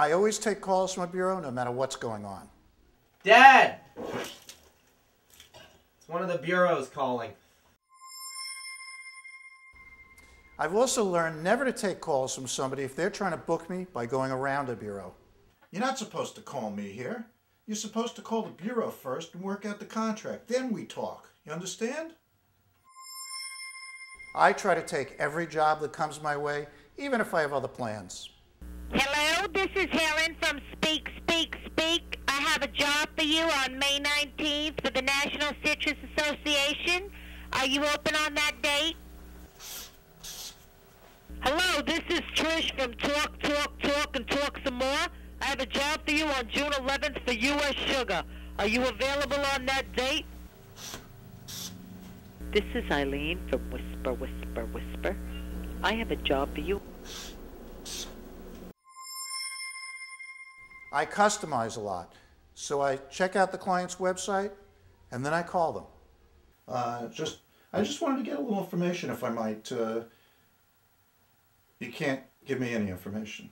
I always take calls from a bureau no matter what's going on. Dad! It's one of the bureaus calling. I've also learned never to take calls from somebody if they're trying to book me by going around a bureau. You're not supposed to call me here. You're supposed to call the bureau first and work out the contract. Then we talk. You understand? I try to take every job that comes my way, even if I have other plans. Hello, this is Helen from Speak, Speak, Speak. I have a job for you on May 19th for the National Citrus Association. Are you open on that date? Hello, this is Trish from Talk, Talk, Talk, and Talk Some More. I have a job for you on June 11th for U.S. Sugar. Are you available on that date? This is Eileen from Whisper, Whisper, Whisper. I have a job for you. I customize a lot. So I check out the client's website and then I call them. Uh, just, I just wanted to get a little information if I might. Uh, you can't give me any information.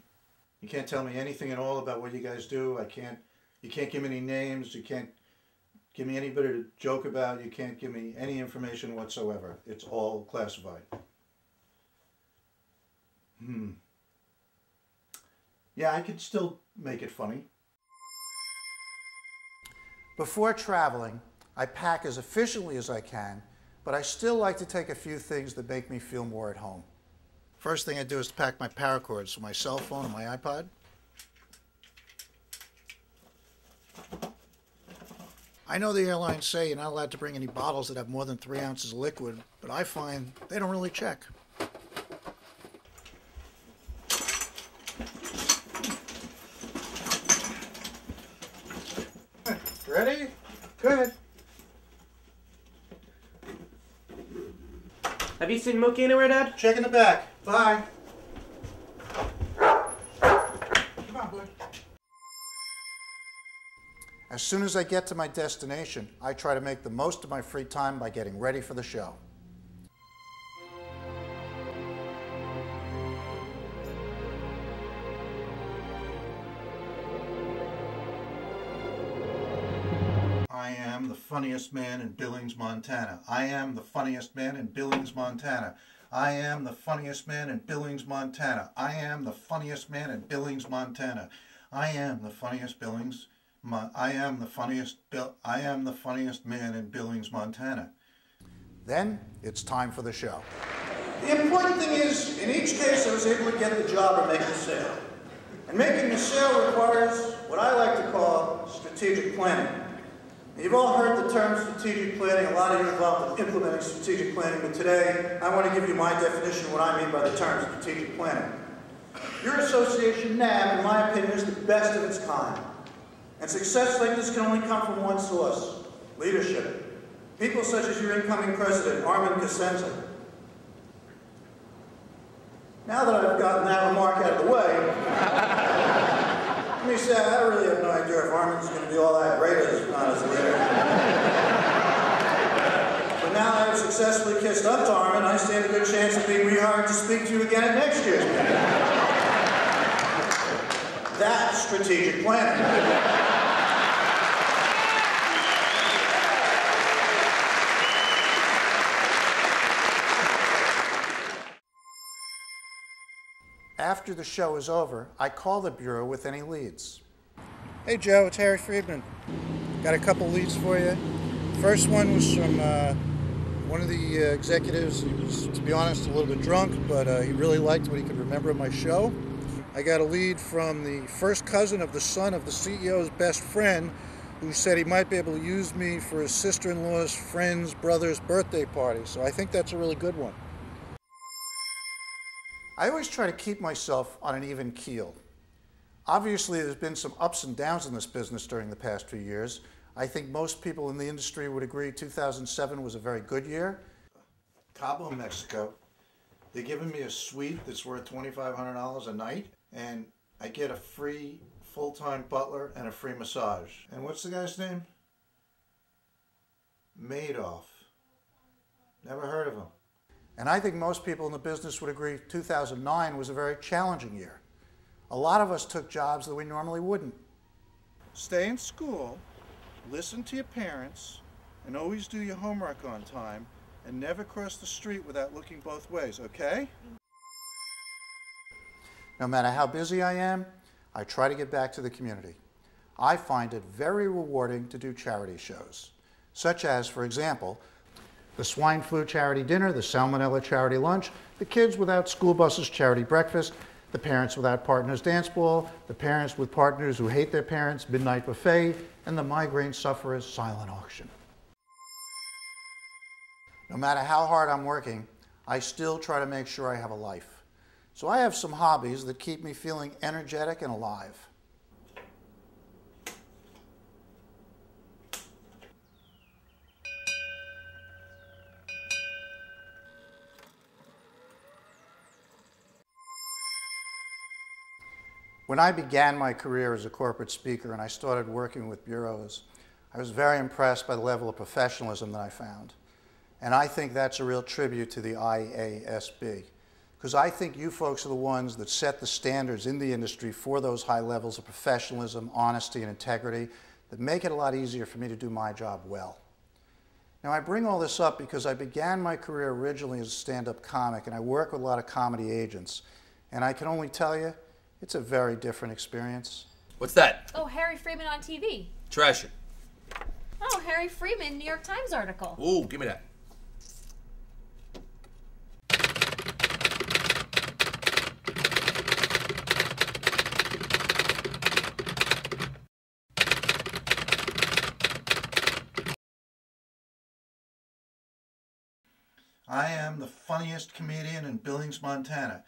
You can't tell me anything at all about what you guys do. I can't, you can't give me any names. You can't give me anybody to joke about. You can't give me any information whatsoever. It's all classified. Hmm. Yeah, I could still make it funny. Before traveling, I pack as efficiently as I can, but I still like to take a few things that make me feel more at home. First thing I do is pack my paracords for my cell phone and my iPod. I know the airlines say you're not allowed to bring any bottles that have more than three ounces of liquid, but I find they don't really check. Ready? Good. Have you seen Mookie anywhere, Dad? Check in the back. Bye. Come on, boy. As soon as I get to my destination, I try to make the most of my free time by getting ready for the show. Funniest man in Billings, Montana. I am the funniest man in Billings, Montana. I am the funniest man in Billings, Montana. I am the funniest man in Billings, Montana. I am the funniest Billings. Mo- I am the funniest. Bill- I am the funniest man in Billings, Montana. Then it's time for the show. The important thing is, in each case, I was able to get the job or make the sale. And making the sale requires what I like to call strategic planning. You've all heard the term strategic planning. A lot of you are involved in implementing strategic planning, but today I want to give you my definition of what I mean by the term strategic planning. Your association, NAB, in my opinion, is the best of its kind. And success like this can only come from one source leadership. People such as your incoming president, Armin Cosenza. Now that I've gotten that remark out of the way, say I really have no idea if Armin's going to be all that great as not as leader. but now I have successfully kissed up to Armin, I stand a good chance of being rehired to speak to you again at next year's meeting. That's strategic planning. After the show is over, I call the Bureau with any leads. Hey Joe, it's Harry Freedman. Got a couple leads for you. First one was from uh, one of the uh, executives. He was, to be honest, a little bit drunk, but uh, he really liked what he could remember of my show. I got a lead from the first cousin of the son of the CEO's best friend, who said he might be able to use me for his sister-in-law's friend's brother's birthday party. So I think that's a really good one. I always try to keep myself on an even keel. Obviously, there's been some ups and downs in this business during the past few years. I think most people in the industry would agree 2007 was a very good year. Cabo, Mexico. They're giving me a suite that's worth $2,500 a night, and I get a free full-time butler and a free massage. And what's the guy's name? Madoff. Never heard of him. And I think most people in the business would agree 2009 was a very challenging year. A lot of us took jobs that we normally wouldn't. Stay in school, listen to your parents, and always do your homework on time, and never cross the street without looking both ways, okay? No matter how busy I am, I try to get back to the community. I find it very rewarding to do charity shows, such as, for example, the swine flu charity dinner, the salmonella charity lunch, the kids without school buses charity breakfast, the parents without partners dance ball, the parents with partners who hate their parents midnight buffet, and the migraine sufferers silent auction. No matter how hard I'm working, I still try to make sure I have a life. So I have some hobbies that keep me feeling energetic and alive. When I began my career as a corporate speaker and I started working with bureaus, I was very impressed by the level of professionalism that I found. And I think that's a real tribute to the IASB. Because I think you folks are the ones that set the standards in the industry for those high levels of professionalism, honesty, and integrity that make it a lot easier for me to do my job well. Now, I bring all this up because I began my career originally as a stand up comic, and I work with a lot of comedy agents. And I can only tell you, it's a very different experience. What's that? Oh, Harry Freeman on TV. Trash it. Oh, Harry Freeman, New York Times article. Ooh, give me that. I am the funniest comedian in Billings, Montana.